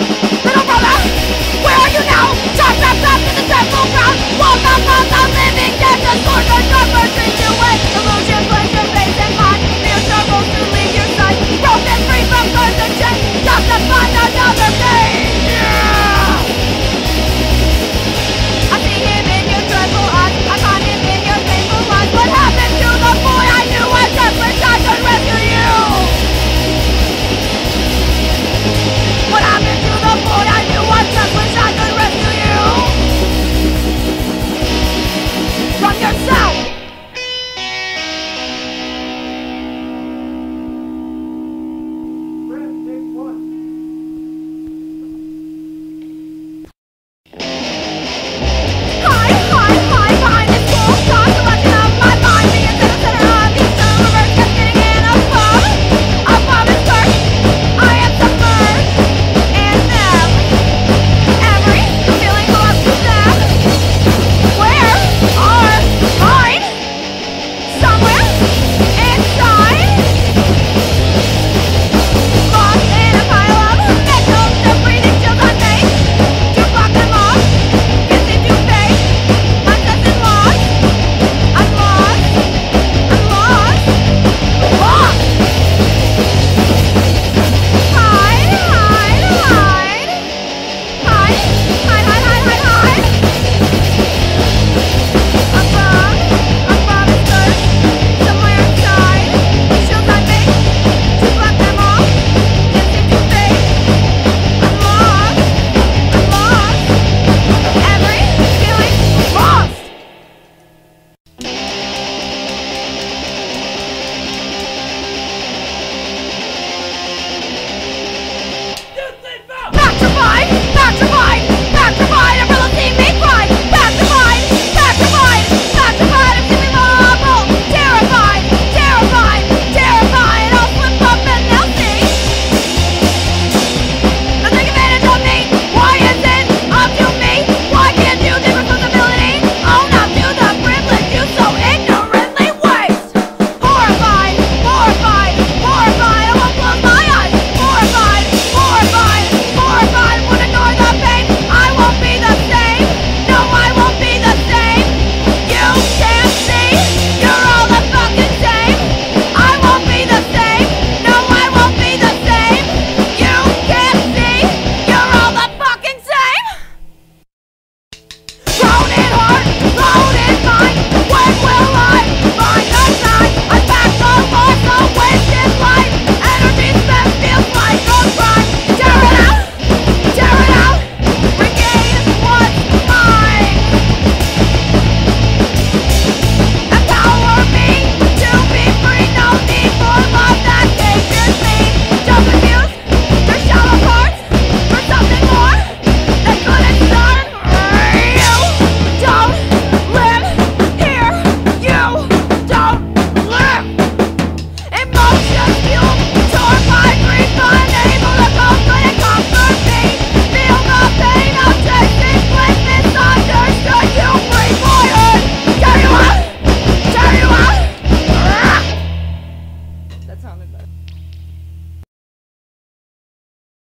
Little brother, where are you now? Chop, chop, chop in the temple ground. Walk up on the living dead, the sword, the number, treat you